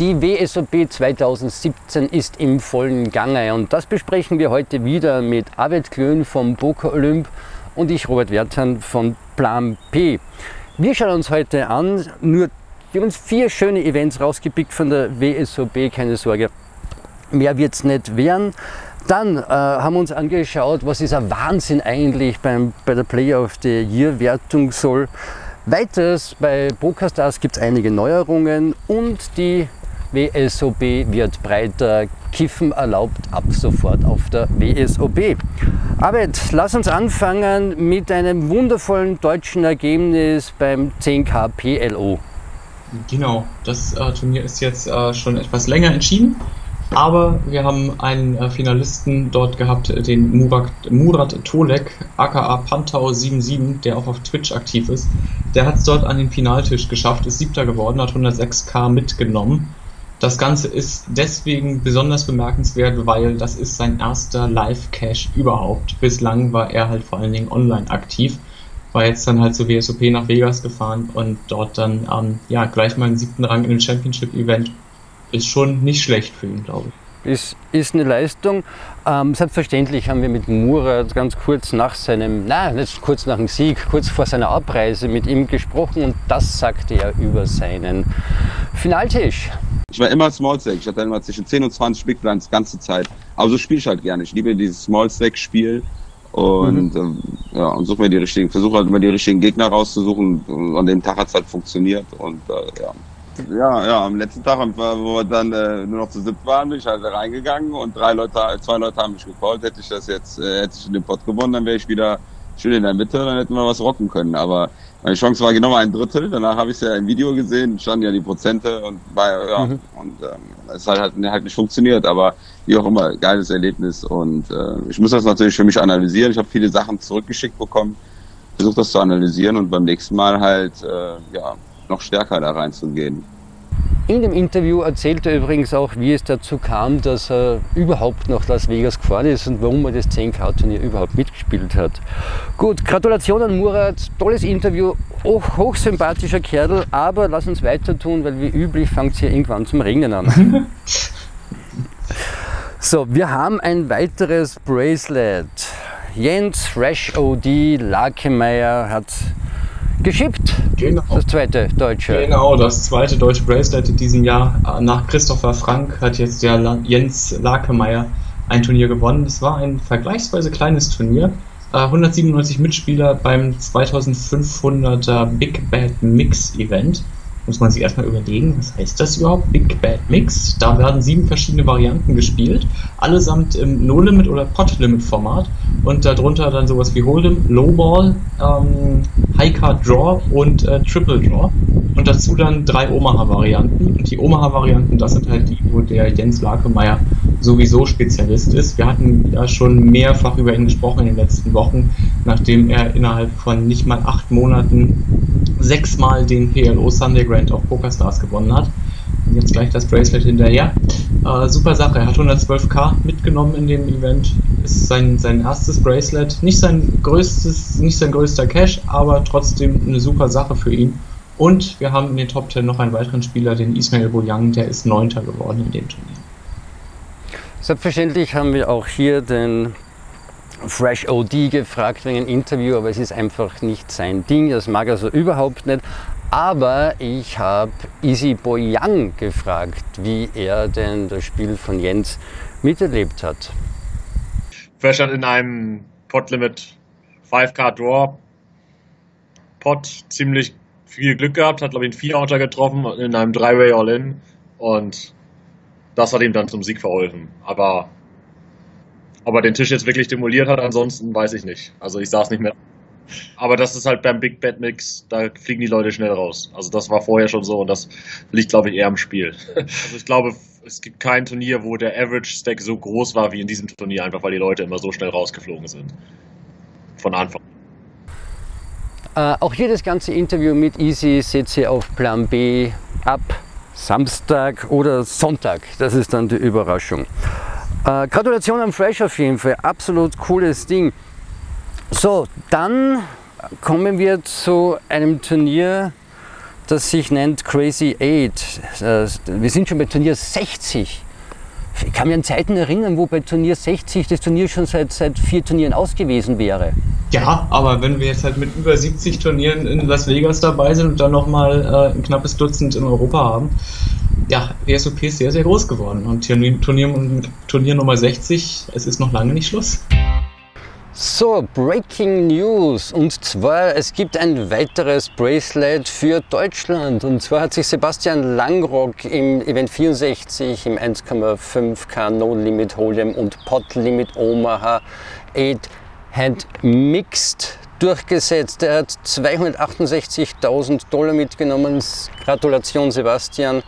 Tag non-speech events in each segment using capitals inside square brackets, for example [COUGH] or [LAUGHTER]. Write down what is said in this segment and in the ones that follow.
Die WSOP 2017 ist im vollen Gange und das besprechen wir heute wieder mit Abed Klön vom Poker Olymp und ich, Robert Werthan von Plan P. Wir schauen uns heute an, nur wir haben uns vier schöne Events rausgepickt von der WSOP, keine Sorge, mehr wird es nicht werden. Dann äh, haben wir uns angeschaut, was ein Wahnsinn eigentlich beim, bei der Player of the Year Wertung soll. Weiters bei PokerStars gibt es einige Neuerungen und die WSOP wird breiter. Kiffen erlaubt ab sofort auf der WSOP. Arbeit, lass uns anfangen mit einem wundervollen deutschen Ergebnis beim 10K PLO. Genau, das äh, Turnier ist jetzt äh, schon etwas länger entschieden, aber wir haben einen äh, Finalisten dort gehabt, den Murat, Murat Tolek, aka Pantau77, der auch auf Twitch aktiv ist. Der hat es dort an den Finaltisch geschafft, ist siebter geworden, hat 106k mitgenommen das Ganze ist deswegen besonders bemerkenswert, weil das ist sein erster Live-Cache überhaupt. Bislang war er halt vor allen Dingen online aktiv, war jetzt dann halt zur WSOP nach Vegas gefahren und dort dann ähm, ja gleich mal einen siebten Rang in einem Championship-Event. Ist schon nicht schlecht für ihn, glaube ich ist, ist eine Leistung. Ähm, selbstverständlich haben wir mit Murat ganz kurz nach seinem, nein, nicht kurz nach dem Sieg, kurz vor seiner Abreise mit ihm gesprochen und das sagte er über seinen Finaltisch. Ich war immer Small Stack. Ich hatte immer zwischen 10 und 20 Big Blinds die ganze Zeit. Aber so spiele ich halt gerne. Ich liebe dieses Small Stack Spiel und mhm. ähm, ja und suche mir die richtigen, versuche halt immer die richtigen Gegner rauszusuchen. Und an dem Tag hat es halt funktioniert und äh, ja. Ja, ja, am letzten Tag, wo wir dann äh, nur noch zu siebten waren, bin ich halt reingegangen und drei Leute, zwei Leute haben mich gecallt. Hätte ich das jetzt, äh, hätte ich in den Pot gewonnen, dann wäre ich wieder schön in der Mitte, dann hätten wir was rocken können. Aber meine Chance war genau ein Drittel. Danach habe ich es ja im Video gesehen, standen ja die Prozente und war, ja, mhm. und ähm, es hat halt, halt nicht funktioniert, aber wie auch immer, geiles Erlebnis und äh, ich muss das natürlich für mich analysieren. Ich habe viele Sachen zurückgeschickt bekommen, versuche das zu analysieren und beim nächsten Mal halt äh, ja noch stärker da reinzugehen. In dem Interview erzählt er übrigens auch, wie es dazu kam, dass er überhaupt nach Las Vegas gefahren ist und warum er das 10K-Turnier überhaupt mitgespielt hat. Gut, Gratulation an Murat, tolles Interview, hoch, hochsympathischer Kerl, aber lass uns weiter tun, weil wie üblich fängt es hier irgendwann zum Ringen an. [LAUGHS] so, wir haben ein weiteres Bracelet. Jens Fresh OD Lakemeyer hat geschippt. Genau. Das zweite deutsche. Genau, das zweite deutsche Bracelet in diesem Jahr. Nach Christopher Frank hat jetzt der Jens Lakemeyer ein Turnier gewonnen. Es war ein vergleichsweise kleines Turnier. 197 äh, Mitspieler beim 2500er Big Bad Mix Event muss man sich erstmal überlegen, was heißt das überhaupt? Big Bad Mix. Da werden sieben verschiedene Varianten gespielt, allesamt im No-Limit oder Pot-Limit-Format und darunter dann sowas wie Hold'em, Lowball, ähm, High Card Draw und äh, Triple Draw. Und dazu dann drei Omaha-Varianten. Und die Omaha-Varianten, das sind halt die, wo der Jens Lakemeyer sowieso Spezialist ist. Wir hatten ja schon mehrfach über ihn gesprochen in den letzten Wochen, nachdem er innerhalb von nicht mal acht Monaten sechsmal den PLO Sunday Grand auf PokerStars gewonnen hat. Und jetzt gleich das Bracelet hinterher. Äh, super Sache, er hat 112k mitgenommen in dem Event. Ist sein, sein erstes Bracelet. Nicht sein größtes, nicht sein größter Cash, aber trotzdem eine super Sache für ihn. Und wir haben in den Top 10 noch einen weiteren Spieler, den Ismail Boyang, der ist Neunter geworden in dem Turnier. Selbstverständlich haben wir auch hier den Fresh OD gefragt wegen einem Interview, aber es ist einfach nicht sein Ding, das mag er so überhaupt nicht. Aber ich habe Easy Boy Young gefragt, wie er denn das Spiel von Jens miterlebt hat. Fresh hat in einem Pot Limit 5K Draw Pot ziemlich viel Glück gehabt, hat glaube ich einen 4 Outer getroffen in einem 3-Way All-In und das hat ihm dann zum Sieg verholfen. Aber ob er den Tisch jetzt wirklich demoliert hat, ansonsten weiß ich nicht. Also ich saß nicht mehr. Aber das ist halt beim Big Bad Mix, da fliegen die Leute schnell raus. Also das war vorher schon so und das liegt, glaube ich, eher am Spiel. Also ich glaube, es gibt kein Turnier, wo der Average Stack so groß war wie in diesem Turnier, einfach weil die Leute immer so schnell rausgeflogen sind. Von Anfang. Äh, auch hier das ganze Interview mit Easy seht ihr auf Plan B ab Samstag oder Sonntag. Das ist dann die Überraschung. Äh, Gratulation an Fresh auf jeden Fall, absolut cooles Ding. So, dann kommen wir zu einem Turnier, das sich nennt Crazy Eight. Äh, wir sind schon bei Turnier 60. Ich kann mich an Zeiten erinnern, wo bei Turnier 60 das Turnier schon seit, seit vier Turnieren ausgewiesen wäre. Ja, aber wenn wir jetzt halt mit über 70 Turnieren in Las Vegas dabei sind und dann nochmal äh, ein knappes Dutzend in Europa haben, ja, WSOP ist sehr, sehr groß geworden. Und Turnier, Turnier, Turnier Nummer 60, es ist noch lange nicht Schluss. So, Breaking News. Und zwar, es gibt ein weiteres Bracelet für Deutschland. Und zwar hat sich Sebastian Langrock im Event 64 im 1,5K No Limit Hold'em und Pot Limit Omaha 8 Hand Mixed durchgesetzt. Er hat 268.000 Dollar mitgenommen. Gratulation, Sebastian.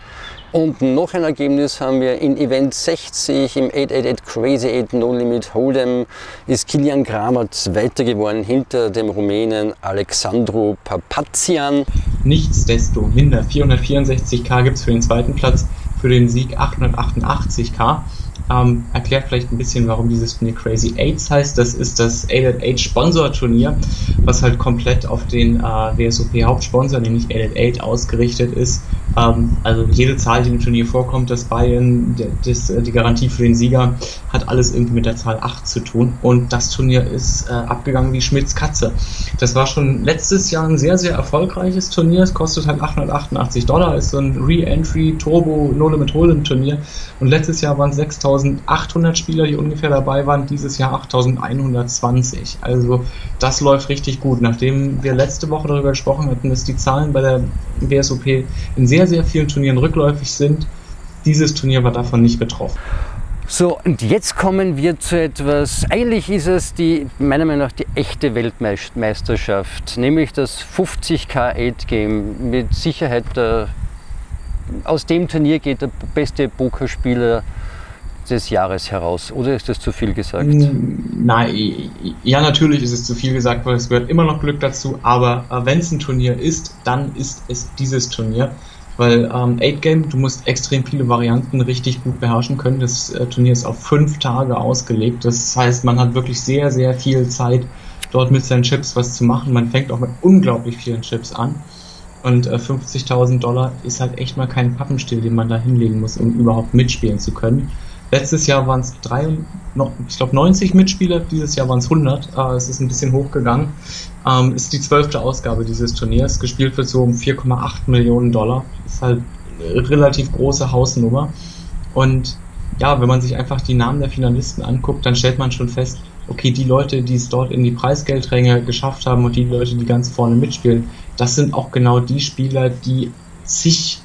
Und noch ein Ergebnis haben wir in Event 60 im 888 Crazy 8 No Limit Hold'em ist Kilian Kramer Zweiter geworden hinter dem Rumänen Alexandru Papazian. Nichtsdestominder 464k gibt es für den zweiten Platz, für den Sieg 888k. Ähm, erklärt vielleicht ein bisschen, warum dieses Turnier Crazy Aids heißt. Das ist das 888 Sponsor Turnier, was halt komplett auf den äh, WSOP Hauptsponsor, nämlich 888 ausgerichtet ist. Ähm, also jede Zahl, die im Turnier vorkommt, das Buy-in, das, die Garantie für den Sieger, hat alles irgendwie mit der Zahl 8 zu tun. Und das Turnier ist äh, abgegangen wie Schmidts Katze. Das war schon letztes Jahr ein sehr, sehr erfolgreiches Turnier. Es kostet halt 888 Dollar, ist so ein Re-Entry Turbo No Limit Hold'em Turnier. Und letztes Jahr waren es 6800 Spieler, die ungefähr dabei waren. Dieses Jahr 8120. Also das läuft richtig gut. Nachdem wir letzte Woche darüber gesprochen hatten, dass die Zahlen bei der WSOP in sehr, sehr vielen Turnieren rückläufig sind, dieses Turnier war davon nicht betroffen. So, und jetzt kommen wir zu etwas, eigentlich ist es die, meiner Meinung nach die echte Weltmeisterschaft, nämlich das 50k 8 Game. Mit Sicherheit der, aus dem Turnier geht der beste Pokerspieler des Jahres heraus. Oder ist das zu viel gesagt? Nein, ja, natürlich ist es zu viel gesagt, weil es gehört immer noch Glück dazu. Aber äh, wenn es ein Turnier ist, dann ist es dieses Turnier. Weil ähm, 8-Game, du musst extrem viele Varianten richtig gut beherrschen können. Das äh, Turnier ist auf fünf Tage ausgelegt. Das heißt, man hat wirklich sehr, sehr viel Zeit, dort mit seinen Chips was zu machen. Man fängt auch mit unglaublich vielen Chips an. Und äh, 50.000 Dollar ist halt echt mal kein Pappenstiel, den man da hinlegen muss, um überhaupt mitspielen zu können. Letztes Jahr waren es ich glaube 90 Mitspieler, dieses Jahr waren es 100. Äh, es ist ein bisschen hochgegangen. Ähm, ist die zwölfte Ausgabe dieses Turniers. Gespielt wird so um 4,8 Millionen Dollar. Ist halt eine relativ große Hausnummer. Und ja, wenn man sich einfach die Namen der Finalisten anguckt, dann stellt man schon fest, okay, die Leute, die es dort in die Preisgeldränge geschafft haben und die Leute, die ganz vorne mitspielen, das sind auch genau die Spieler, die sich,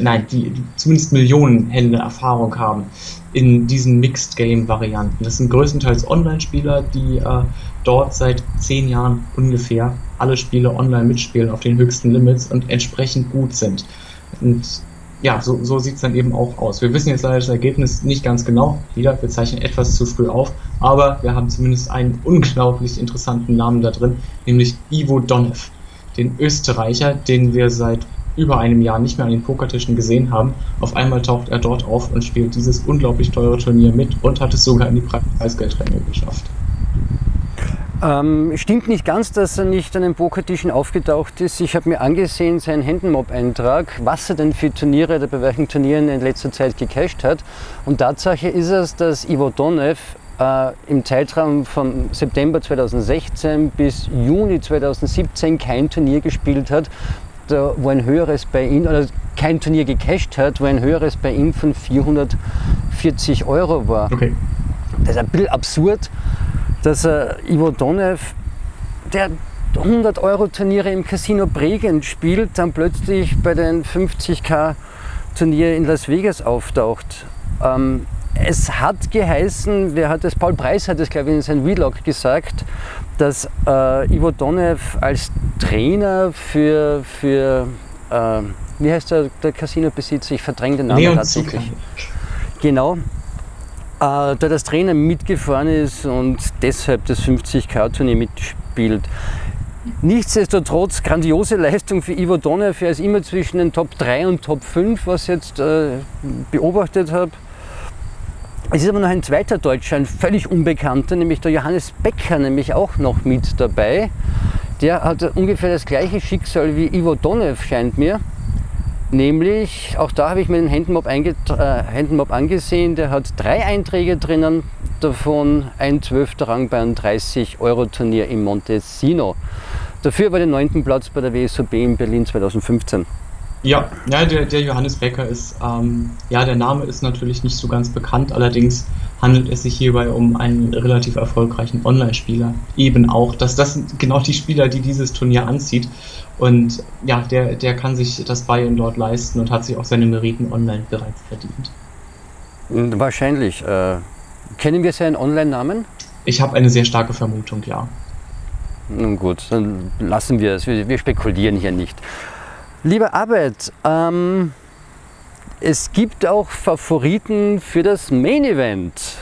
nein, die, die zumindest Millionen Hände Erfahrung haben in diesen Mixed Game Varianten. Das sind größtenteils Online-Spieler, die äh, dort seit zehn Jahren ungefähr alle Spiele online mitspielen auf den höchsten Limits und entsprechend gut sind. Und ja, so, so sieht es dann eben auch aus. Wir wissen jetzt leider das Ergebnis nicht ganz genau. Wieder, wir zeichnen etwas zu früh auf, aber wir haben zumindest einen unglaublich interessanten Namen da drin, nämlich Ivo Donev, den Österreicher, den wir seit über einem Jahr nicht mehr an den Pokertischen gesehen haben. Auf einmal taucht er dort auf und spielt dieses unglaublich teure Turnier mit und hat es sogar in die Preisgeldränge geschafft. Ähm, stimmt nicht ganz, dass er nicht an den Pokertischen aufgetaucht ist. Ich habe mir angesehen, seinen Händenmob-Eintrag, was er denn für Turniere oder bei welchen Turnieren in letzter Zeit gecasht hat. Und Tatsache ist es, dass Ivo Donev äh, im Zeitraum von September 2016 bis Juni 2017 kein Turnier gespielt hat, wo ein höheres bei ihm, oder kein Turnier gecasht hat, wo ein höheres bei ihm von 440 Euro war. Okay. Das ist ein bisschen absurd, dass äh, Ivo Donev, der 100 Euro Turniere im Casino Bregenz spielt, dann plötzlich bei den 50k Turnier in Las Vegas auftaucht. Ähm, es hat geheißen, wer hat es, Paul Preis hat es glaube ich in seinem Vlog gesagt, dass äh, Ivo Donev als Trainer für, für äh, wie heißt der, der Casino-Besitzer? Ich verdränge den Namen tatsächlich. Genau. Äh, der das Trainer mitgefahren ist und deshalb das 50k-Turnier mitspielt. Nichtsdestotrotz grandiose Leistung für Ivo Donev. Er ist immer zwischen den Top 3 und Top 5, was ich jetzt äh, beobachtet habe. Es ist aber noch ein zweiter Deutscher, ein völlig unbekannter, nämlich der Johannes Becker, nämlich auch noch mit dabei. Der hat ungefähr das gleiche Schicksal wie Ivo Donev, scheint mir. Nämlich, auch da habe ich mir den Handenmob, äh, Handenmob angesehen, der hat drei Einträge drinnen, davon ein 12. Rang bei einem 30-Euro-Turnier im Montesino. Dafür war der neunten Platz bei der WSOB in Berlin 2015. Ja, ja der, der Johannes Becker ist, ähm, ja, der Name ist natürlich nicht so ganz bekannt, allerdings handelt es sich hierbei um einen relativ erfolgreichen Online-Spieler. Eben auch, dass das sind genau die Spieler, die dieses Turnier anzieht. Und ja, der, der kann sich das Buy-in dort leisten und hat sich auch seine Meriten online bereits verdient. Wahrscheinlich. Äh, kennen wir seinen Online-Namen? Ich habe eine sehr starke Vermutung, ja. Nun gut, dann lassen wir es. Wir, wir spekulieren hier nicht. Lieber Arbeit, ähm, es gibt auch Favoriten für das Main Event.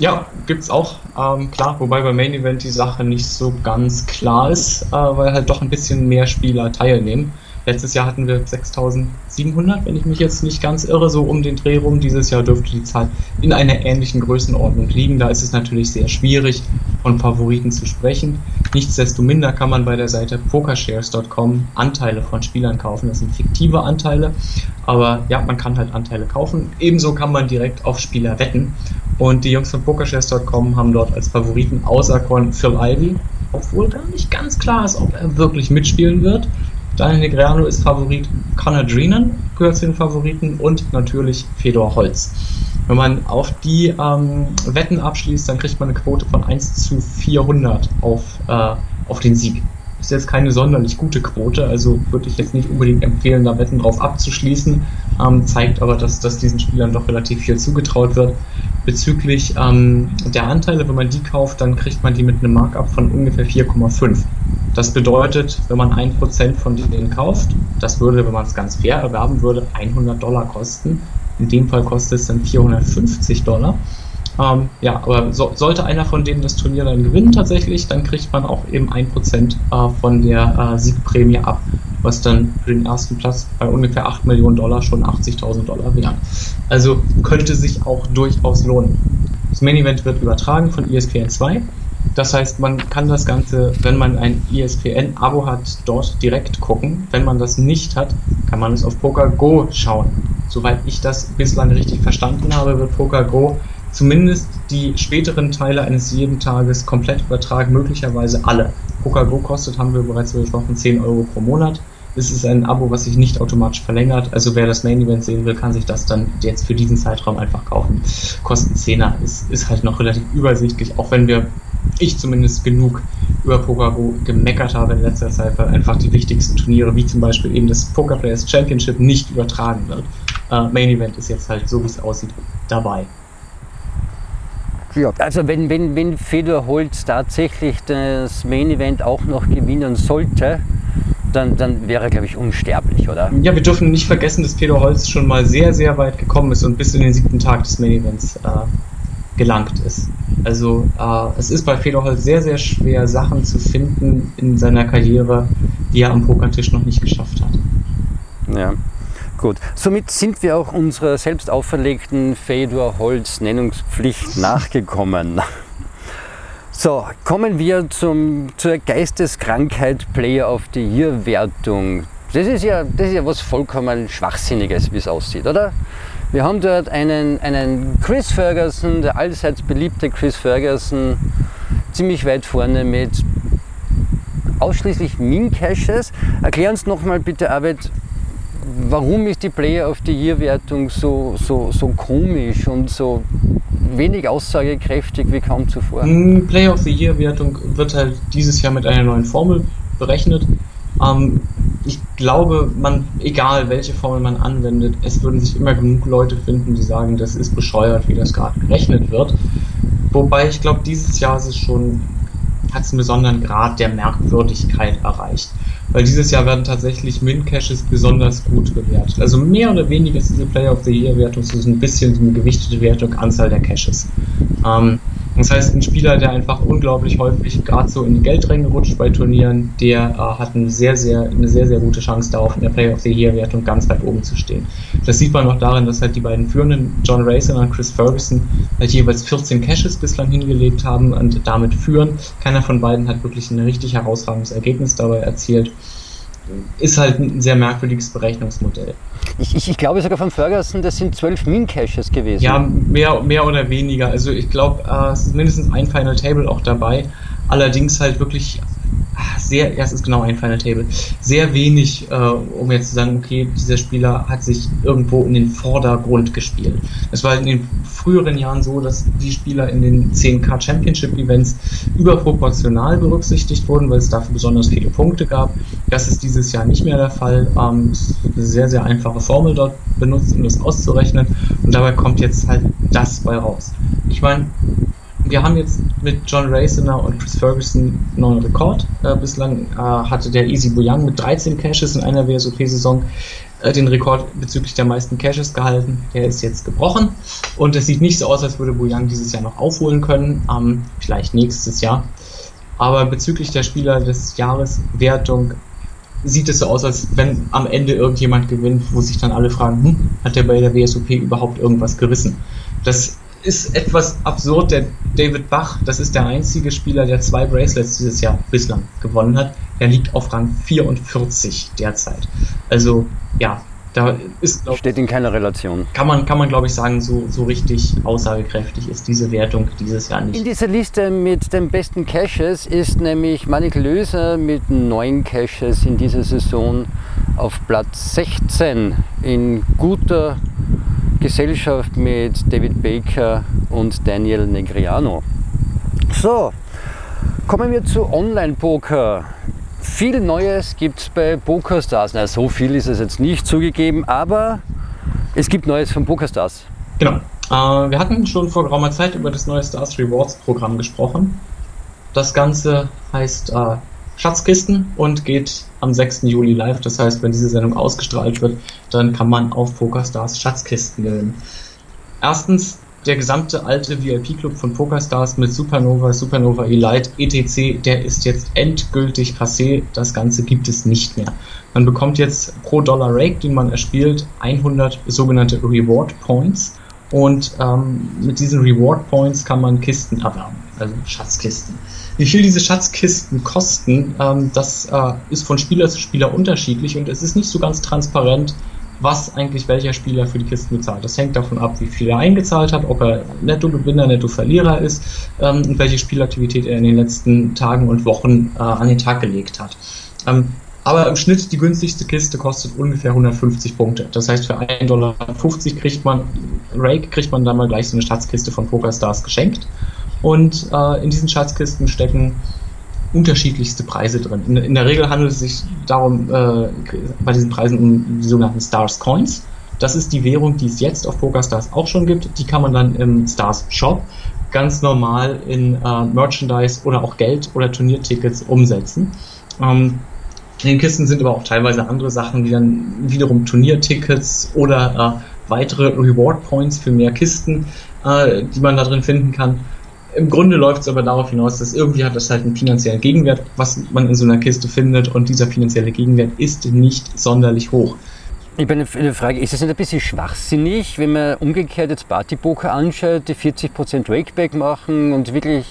Ja, gibt es auch, ähm, klar, wobei beim Main Event die Sache nicht so ganz klar ist, äh, weil halt doch ein bisschen mehr Spieler teilnehmen. Letztes Jahr hatten wir 6700, wenn ich mich jetzt nicht ganz irre, so um den Dreh rum. Dieses Jahr dürfte die Zahl in einer ähnlichen Größenordnung liegen. Da ist es natürlich sehr schwierig, von Favoriten zu sprechen. Nichtsdestominder kann man bei der Seite pokershares.com Anteile von Spielern kaufen. Das sind fiktive Anteile, aber ja, man kann halt Anteile kaufen. Ebenso kann man direkt auf Spieler wetten. Und die Jungs von pokershares.com haben dort als Favoriten auserkoren Phil Ivy, obwohl gar nicht ganz klar ist, ob er wirklich mitspielen wird. Daniel Negreanu ist Favorit, Conor Dreenan gehört zu den Favoriten und natürlich Fedor Holz. Wenn man auf die ähm, Wetten abschließt, dann kriegt man eine Quote von 1 zu 400 auf, äh, auf den Sieg. Ist jetzt keine sonderlich gute Quote, also würde ich jetzt nicht unbedingt empfehlen, da Wetten drauf abzuschließen. Ähm, zeigt aber, dass, dass diesen Spielern doch relativ viel zugetraut wird. Bezüglich ähm, der Anteile, wenn man die kauft, dann kriegt man die mit einem Markup von ungefähr 4,5. Das bedeutet, wenn man 1% von denen kauft, das würde, wenn man es ganz fair erwerben würde, 100 Dollar kosten. In dem Fall kostet es dann 450 Dollar. Ähm, ja, aber so, sollte einer von denen das Turnier dann gewinnen tatsächlich, dann kriegt man auch eben 1% äh, von der äh, Siegprämie ab, was dann für den ersten Platz bei ungefähr 8 Millionen Dollar schon 80.000 Dollar wären. Also könnte sich auch durchaus lohnen. Das Main Event wird übertragen von ESPN 2. Das heißt, man kann das Ganze, wenn man ein ESPN-Abo hat, dort direkt gucken. Wenn man das nicht hat, kann man es auf PokerGo schauen. Soweit ich das bislang richtig verstanden habe, wird PokerGo zumindest die späteren Teile eines jeden Tages komplett übertragen, möglicherweise alle. PokerGo kostet, haben wir bereits besprochen, 10 Euro pro Monat. Es ist ein Abo, was sich nicht automatisch verlängert. Also wer das Main Event sehen will, kann sich das dann jetzt für diesen Zeitraum einfach kaufen. Kosten 10er ist, ist halt noch relativ übersichtlich, auch wenn wir, ich zumindest genug über PokerGo gemeckert habe in letzter Zeit, weil einfach die wichtigsten Turniere, wie zum Beispiel eben das Poker Players Championship, nicht übertragen wird. Äh, Main Event ist jetzt halt so, wie es aussieht, dabei. Ja, also wenn, wenn, wenn Fedor Holz tatsächlich das Main Event auch noch gewinnen sollte, dann, dann wäre er, glaube ich, unsterblich, oder? Ja, wir dürfen nicht vergessen, dass Fedor Holz schon mal sehr, sehr weit gekommen ist und bis in den siebten Tag des Main Events äh, gelangt ist. Also äh, es ist bei Fedor Holz sehr, sehr schwer, Sachen zu finden in seiner Karriere, die er am Pokertisch noch nicht geschafft hat. Ja. Gut, somit sind wir auch unserer selbst auferlegten Fedor Holz Nennungspflicht nachgekommen. [LAUGHS] So, kommen wir zum, zur Geisteskrankheit Player of the Year Wertung. Das ist, ja, das ist ja was vollkommen Schwachsinniges, wie es aussieht, oder? Wir haben dort einen, einen Chris Ferguson, der allseits beliebte Chris Ferguson, ziemlich weit vorne mit ausschließlich Min-Caches. Erklär uns nochmal bitte, Arvid, warum ist die Player of the Year Wertung so, so, so komisch und so wenig aussagekräftig wie kaum zuvor? Player of the Year Wertung wird halt dieses Jahr mit einer neuen Formel berechnet. Ähm, glaube, man, egal welche Formel man anwendet, es würden sich immer genug Leute finden, die sagen, das ist bescheuert, wie das gerade gerechnet wird. Wobei ich glaube, dieses Jahr ist es schon, hat es einen besonderen Grad der Merkwürdigkeit erreicht weil dieses Jahr werden tatsächlich Min-Caches besonders gut bewertet. Also mehr oder weniger ist diese Player of the Year Wertung so ein bisschen so eine gewichtete Wertung Anzahl der Caches. Ähm, das heißt, ein Spieler, der einfach unglaublich häufig gerade so in die Geldränge rutscht bei Turnieren, der äh, hat eine sehr, sehr, eine sehr, sehr gute Chance darauf, in der Player of the Year Wertung ganz weit oben zu stehen. Das sieht man auch darin, dass halt die beiden führenden, John Rayson und Chris Ferguson, halt jeweils 14 Caches bislang hingelegt haben und damit führen. Keiner von beiden hat wirklich ein richtig herausragendes Ergebnis dabei erzielt. Ist halt ein sehr merkwürdiges Berechnungsmodell. Ich, ich, ich glaube sogar von Ferguson, das sind zwölf Min-Caches gewesen. Ja, mehr, mehr oder weniger. Also ich glaube, äh, es ist mindestens ein Final Table auch dabei. Allerdings halt wirklich sehr, ja, es ist genau ein Final Table, sehr wenig, äh, um jetzt zu sagen, okay, dieser Spieler hat sich irgendwo in den Vordergrund gespielt. Es war in den früheren Jahren so, dass die Spieler in den 10K Championship Events überproportional berücksichtigt wurden, weil es dafür besonders viele Punkte gab. Das ist dieses Jahr nicht mehr der Fall. Ähm, es wird eine sehr, sehr einfache Formel dort benutzt, um das auszurechnen. Und dabei kommt jetzt halt das bei raus. Ich meine, wir haben jetzt mit John Raciner und Chris Ferguson einen neuen Rekord. Äh, bislang äh, hatte der Easy Buyang mit 13 Caches in einer WSOP-Saison äh, den Rekord bezüglich der meisten Caches gehalten. Der ist jetzt gebrochen und es sieht nicht so aus, als würde Buyang dieses Jahr noch aufholen können. Ähm, vielleicht nächstes Jahr. Aber bezüglich der Spieler des Jahres Wertung sieht es so aus, als wenn am Ende irgendjemand gewinnt, wo sich dann alle fragen, hm, hat der bei der WSOP überhaupt irgendwas gerissen? Das ist etwas absurd. Der David Bach, das ist der einzige Spieler, der zwei Bracelets dieses Jahr bislang gewonnen hat. Er liegt auf Rang 44 derzeit. Also ja, da ist glaub, steht in keiner Relation. Kann man, kann man glaube ich sagen, so, so richtig aussagekräftig ist diese Wertung dieses Jahr nicht. In dieser Liste mit den besten Caches ist nämlich Manik Löser mit neun Caches in dieser Saison auf Platz 16 in guter Gesellschaft mit David Baker und Daniel Negriano. So, kommen wir zu Online-Poker. Viel Neues gibt es bei PokerStars. Na, so viel ist es jetzt nicht zugegeben, aber es gibt Neues von PokerStars. Genau. Äh, wir hatten schon vor geraumer Zeit über das neue Stars Rewards Programm gesprochen. Das Ganze heißt äh, Schatzkisten und geht am 6. Juli live. Das heißt, wenn diese Sendung ausgestrahlt wird, dann kann man auf PokerStars Schatzkisten gewinnen. Erstens, der gesamte alte VIP-Club von PokerStars mit Supernova, Supernova Elite, etc., der ist jetzt endgültig passé. Das Ganze gibt es nicht mehr. Man bekommt jetzt pro Dollar Rake, den man erspielt, 100 sogenannte Reward Points. Und ähm, mit diesen Reward Points kann man Kisten erwerben, also Schatzkisten. Wie viel diese Schatzkisten kosten, ähm, das äh, ist von Spieler zu Spieler unterschiedlich und es ist nicht so ganz transparent, was eigentlich welcher Spieler für die Kisten bezahlt. Das hängt davon ab, wie viel er eingezahlt hat, ob er Netto-Gewinner, Netto-Verlierer ist ähm, und welche Spielaktivität er in den letzten Tagen und Wochen äh, an den Tag gelegt hat. Ähm, aber im Schnitt die günstigste Kiste kostet ungefähr 150 Punkte. Das heißt, für 1,50 Dollar kriegt man, Rake kriegt man dann mal gleich so eine Schatzkiste von PokerStars geschenkt. Und äh, in diesen Schatzkisten stecken unterschiedlichste Preise drin. In, in, der Regel handelt es sich darum, äh, bei diesen Preisen um die sogenannten Stars Coins. Das ist die Währung, die es jetzt auf PokerStars auch schon gibt. Die kann man dann im Stars Shop ganz normal in äh, Merchandise oder auch Geld oder Turniertickets umsetzen. Ähm, in den Kisten sind aber auch teilweise andere Sachen, wie dann wiederum Turniertickets oder äh, weitere Reward Points für mehr Kisten, äh, die man da drin finden kann. Im Grunde läuft es aber darauf hinaus, dass irgendwie hat das halt einen finanziellen Gegenwert, was man in so einer Kiste findet und dieser finanzielle Gegenwert ist nicht sonderlich hoch. Ich habe eine Frage, ist es nicht ein bisschen schwachsinnig, wenn man umgekehrt jetzt Partypoker anschaut, die 40% Rakeback machen und wirklich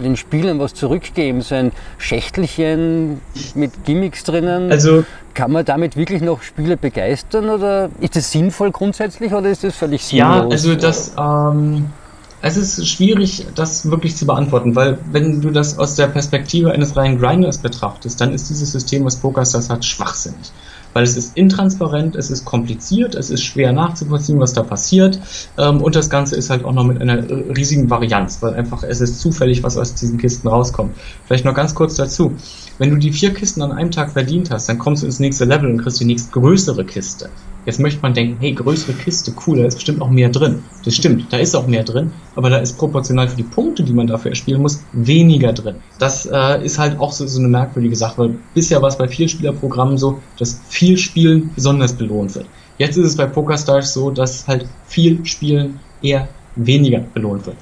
den Spielern was zurückgeben, so ein Schächtelchen mit Gimmicks drinnen? Also kann man damit wirklich noch Spieler begeistern oder ist das sinnvoll grundsätzlich oder ist das völlig sinnlos? Ja, also das... Ähm es ist schwierig, das wirklich zu beantworten, weil wenn du das aus der Perspektive eines reinen Grinders betrachtest, dann ist dieses System, was PokerStars hat, schwachsinnig weil es ist intransparent, es ist kompliziert, es ist schwer nachzuvollziehen, was da passiert ähm, und das Ganze ist halt auch noch mit einer riesigen Varianz, weil einfach es ist zufällig, was aus diesen Kisten rauskommt. Vielleicht noch ganz kurz dazu. Wenn du die vier Kisten an einem Tag verdient hast, dann kommst du ins nächste Level und kriegst die nächste größere Kiste. Jetzt möchte man denken, hey, größere Kiste, cool, da ist bestimmt auch mehr drin. Das stimmt, da ist auch mehr drin, aber da ist proportional für die Punkte, die man dafür erspielen muss, weniger drin. Das äh, ist halt auch so, so eine merkwürdige Sache, weil bisher war es bei Vielspielerprogrammen so, dass viel Spielen besonders belohnt wird. Jetzt ist es bei PokerStars so, dass halt viel Spielen eher weniger belohnt wird.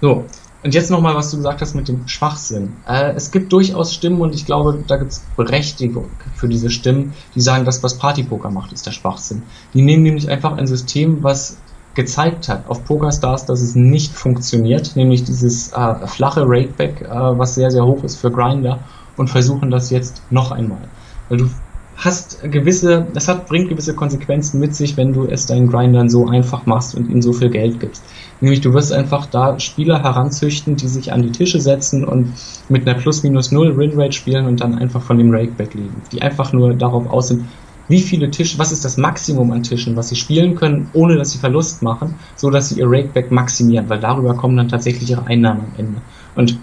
So, und jetzt nochmal, was du gesagt hast mit dem Schwachsinn. Äh, es gibt durchaus Stimmen und ich glaube, da gibt es Berechtigung für diese Stimmen, die sagen, dass was Partypoker macht, ist der Schwachsinn. Die nehmen nämlich einfach ein System, was gezeigt hat auf PokerStars, dass es nicht funktioniert, nämlich dieses äh, flache Rateback, äh, was sehr, sehr hoch ist für Grinder und versuchen das jetzt noch einmal. Weil du hast gewisse, das hat, bringt gewisse Konsequenzen mit sich, wenn du es deinen Grindern so einfach machst und ihnen so viel Geld gibst. Nämlich du wirst einfach da Spieler heranzüchten, die sich an die Tische setzen und mit einer Plus-Minus-Null Winrate spielen und dann einfach von dem Rakeback leben. Die einfach nur darauf aus sind, wie viele Tische, was ist das Maximum an Tischen, was sie spielen können, ohne dass sie Verlust machen, so dass sie ihr Rakeback maximieren, weil darüber kommen dann tatsächlich ihre Einnahmen am Ende. Und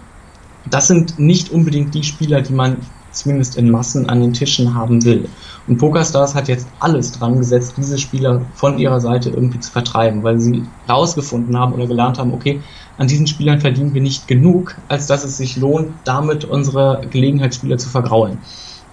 das sind nicht unbedingt die Spieler, die man zumindest in Massen an den Tischen haben will. Und PokerStars hat jetzt alles dran gesetzt, diese Spieler von ihrer Seite irgendwie zu vertreiben, weil sie rausgefunden haben oder gelernt haben, okay, an diesen Spielern verdienen wir nicht genug, als dass es sich lohnt, damit unsere Gelegenheitsspieler zu vergraulen.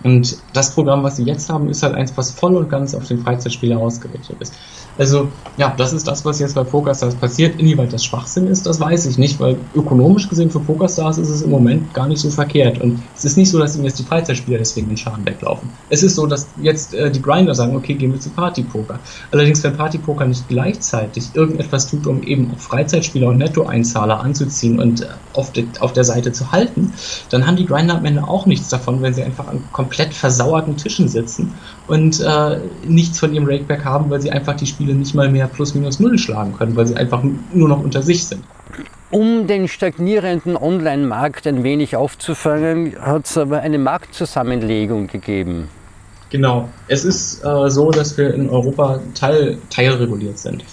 Und das Programm, was sie jetzt haben, ist halt eins, was voll und ganz auf den Freizeitspieler ausgerichtet ist. Also, ja, das ist das, was jetzt bei PokerStars passiert. Inwieweit das Schwachsinn ist, das weiß ich nicht, weil ökonomisch gesehen für PokerStars ist es im Moment gar nicht so verkehrt. Und es ist nicht so, dass ihnen jetzt die Freizeitspieler deswegen den Schaden weglaufen. Es ist so, dass jetzt äh, die Grinder sagen, okay, gehen wir zu Partypoker. Allerdings, wenn Partypoker nicht gleichzeitig irgendetwas tut, um eben auch Freizeitspieler und Nettoeinzahler anzuziehen und äh, auf, de, auf der Seite zu halten, dann haben die Grinder am Ende auch nichts davon, wenn sie einfach an komplett versauerten Tischen sitzen und äh, nichts von ihrem Rakeback haben, weil sie einfach die Spiele nicht mal mehr plus minus null schlagen können, weil sie einfach nur noch unter sich sind. Um den stagnierenden Online-Markt ein wenig aufzufangen, hat es aber eine Marktzusammenlegung gegeben. Genau. Es ist äh, so, dass wir in Europa teil, teilreguliert sind.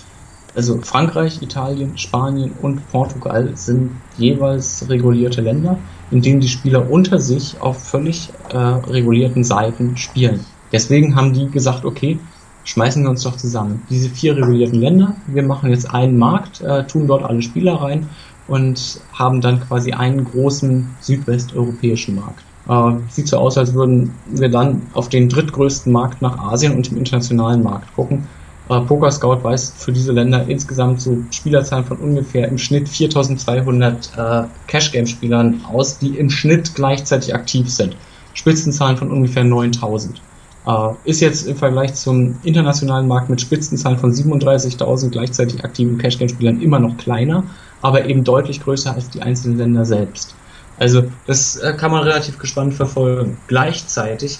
Also Frankreich, Italien, Spanien und Portugal sind jeweils regulierte Länder, in denen die Spieler unter sich auf völlig äh, regulierten Seiten spielen. Deswegen haben die gesagt, okay, schmeißen wir uns doch zusammen. Diese vier regulierten Länder, wir machen jetzt einen Markt, äh, tun dort alle Spieler rein und haben dann quasi einen großen südwesteuropäischen Markt. Äh, sieht so aus, als würden wir dann auf den drittgrößten Markt nach Asien und dem internationalen Markt gucken. Äh, Poker Scout weist für diese Länder insgesamt so Spielerzahlen von ungefähr im Schnitt 4200 äh, Cash Game Spielern aus, die im Schnitt gleichzeitig aktiv sind. Spitzenzahlen von ungefähr 9000. Äh, ist jetzt im Vergleich zum internationalen Markt mit Spitzenzahlen von 37.000 gleichzeitig aktiven Cash-Game-Spielern immer noch kleiner, aber eben deutlich größer als die einzelnen Länder selbst. Also das äh, kann man relativ gespannt verfolgen. Gleichzeitig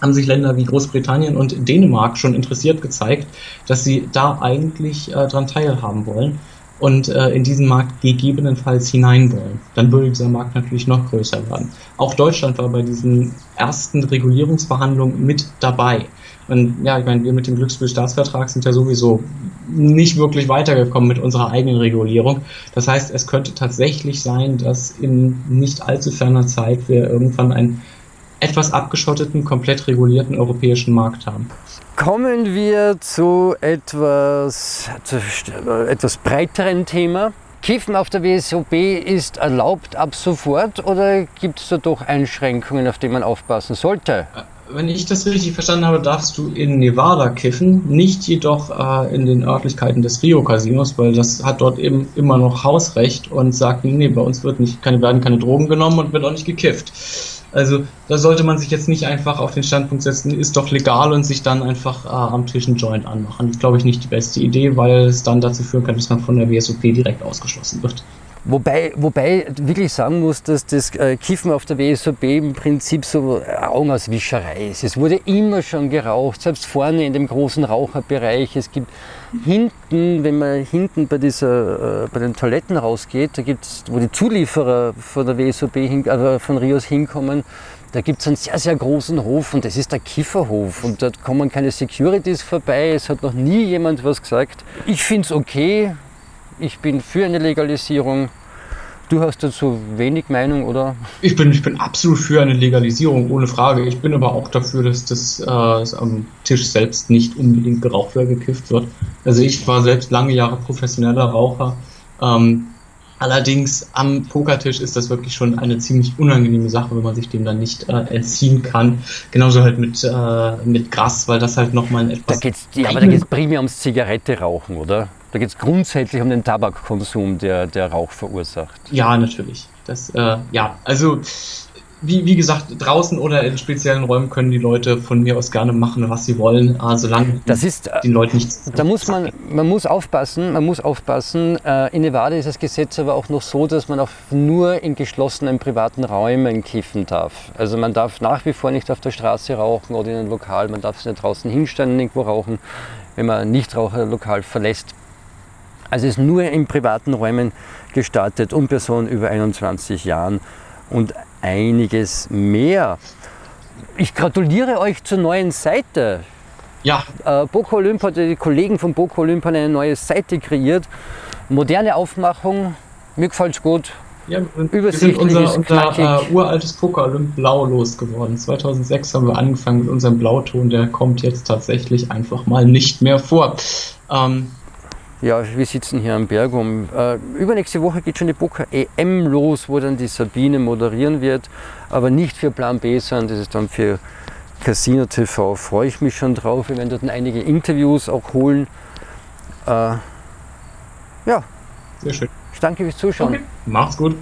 haben sich Länder wie Großbritannien und Dänemark schon interessiert gezeigt, dass sie da eigentlich äh, dran teilhaben wollen und äh, in diesen Markt gegebenenfalls hinein wollen. Dann würde dieser Markt natürlich noch größer werden. Auch Deutschland war bei diesen ersten Regulierungsverhandlungen mit dabei. Und ja, ich meine, wir mit dem Glücksspielstaatsvertrag sind ja sowieso nicht wirklich weitergekommen mit unserer eigenen Regulierung. Das heißt, es könnte tatsächlich sein, dass in nicht allzu ferner Zeit wir irgendwann ein etwas abgeschotteten, komplett regulierten europäischen Markt haben. Kommen wir zu etwas, zu etwas breiteren Thema. Kiffen auf der WSOP ist erlaubt ab sofort oder gibt es da doch Einschränkungen, auf die man aufpassen sollte? Wenn ich das richtig verstanden habe, darfst du in Nevada kiffen, nicht jedoch äh, in den Örtlichkeiten des Rio Casinos, weil das hat dort eben immer noch Hausrecht und sagt, nee, bei uns wird nicht, keine, werden keine Drogen genommen und wird auch nicht gekifft. Also da sollte man sich jetzt nicht einfach auf den Standpunkt setzen, ist doch legal und sich dann einfach äh, am Tisch einen Joint anmachen. Das ist, glaube ich, nicht die beste Idee, weil es dann dazu führen kann, dass man von der WSOP direkt ausgeschlossen wird. Wobei, wobei wirklich sagen muss, dass das äh, Kiffen auf der WSOP im Prinzip so Augenauswischerei ist. Es wurde immer schon geraucht, selbst vorne in dem großen Raucherbereich. Es gibt hinten, wenn man hinten bei, dieser, äh, bei den Toiletten rausgeht, da gibt's, wo die Zulieferer von der WSOP hin, also von Rios hinkommen, da gibt es einen sehr, sehr großen Hof und das ist der Kifferhof und dort kommen keine Securities vorbei. Es hat noch nie jemand was gesagt. Ich finde es okay, ich bin für eine Legalisierung. Du hast dazu wenig Meinung, oder? Ich bin, ich bin absolut für eine Legalisierung, ohne Frage. Ich bin aber auch dafür, dass das äh, am Tisch selbst nicht unbedingt geraucht oder gekifft wird. Also ich war selbst lange Jahre professioneller Raucher. Ähm, allerdings am Pokertisch ist das wirklich schon eine ziemlich unangenehme Sache, wenn man sich dem dann nicht äh, entziehen kann. Genauso halt mit, äh, mit Gras, weil das halt nochmal etwas... Da geht's, ja, aber da geht es primär ums Zigarette rauchen, oder? Da geht es grundsätzlich um den Tabakkonsum, der, der Rauch verursacht. Ja, natürlich. Das, äh, ja, also wie, wie gesagt, draußen oder in speziellen Räumen können die Leute von mir aus gerne machen, was sie wollen, äh, solange das ist, den Leuten nichts. Da muss man, man muss aufpassen, man muss aufpassen. Äh, in Nevada ist das Gesetz aber auch noch so, dass man auch nur in geschlossenen privaten Räumen kiffen darf. Also man darf nach wie vor nicht auf der Straße rauchen oder in einem Lokal, man darf sich nicht draußen hinstellen und irgendwo rauchen, wenn man Nichtraucherlokal verlässt. Also es ist nur in privaten Räumen gestartet und Personen über 21 Jahren und einiges mehr. Ich gratuliere euch zur neuen Seite. Ja, Äh, Boko Olymp hat, die Kollegen von Boko Olymp haben eine neue Seite kreiert. Moderne Aufmachung, mir gefällt es gut. ja wir sind Übersichtlich unser, unser knackig. äh, uraltes Poker-Olymp blau losgeworden. 2006 haben wir angefangen mit unserem Blauton, der kommt jetzt tatsächlich einfach mal nicht mehr vor. Ähm, Ja, wir sitzen hier am Berg um. Äh, übernächste Woche geht schon die Poker EM los, wo dann die Sabine moderieren wird. Aber nicht für Plan B, sondern das ist dann für Casino TV. Freue ich mich schon drauf. Wir werden dort einige Interviews auch holen. Äh, ja, sehr schön. ich danke fürs Zuschauen. Okay, macht's gut.